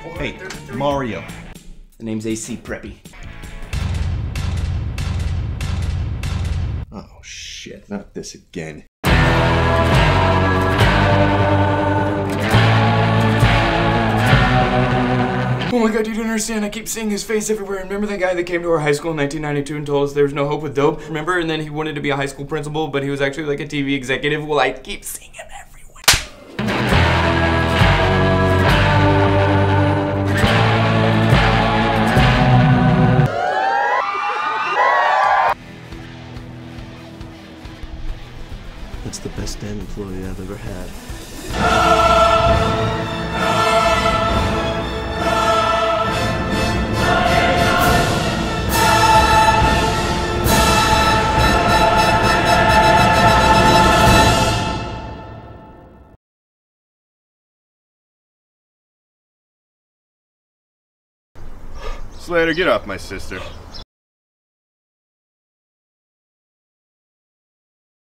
Hey, Mario. The name's AC Preppy. Oh shit, not this again. Oh my god, you don't understand. I keep seeing his face everywhere. Remember that guy that came to our high school in 1992 and told us there was no hope with dope? Remember? And then he wanted to be a high school principal, but he was actually like a TV executive. Well, I keep seeing him That's the best damn employee I've ever had. Slater, get off my sister.